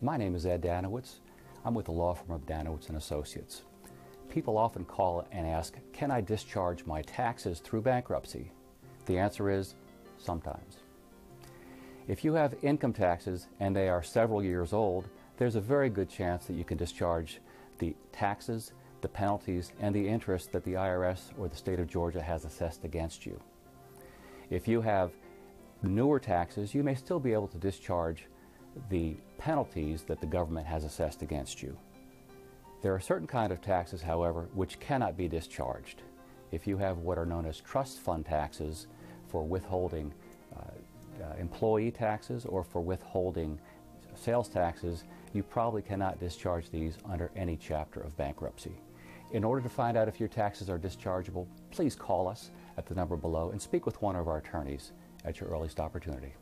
My name is Ed Danowitz. I'm with the law firm of Danowitz and Associates. People often call and ask, "Can I discharge my taxes through bankruptcy?" The answer is sometimes. If you have income taxes and they are several years old, there's a very good chance that you can discharge the taxes, the penalties, and the interest that the IRS or the state of Georgia has assessed against you. If you have newer taxes, you may still be able to discharge the penalties that the government has assessed against you. There are certain kind of taxes, however, which cannot be discharged. If you have what are known as trust fund taxes for withholding uh, uh, employee taxes or for withholding sales taxes, you probably cannot discharge these under any chapter of bankruptcy. In order to find out if your taxes are dischargeable, please call us at the number below and speak with one of our attorneys at your earliest opportunity.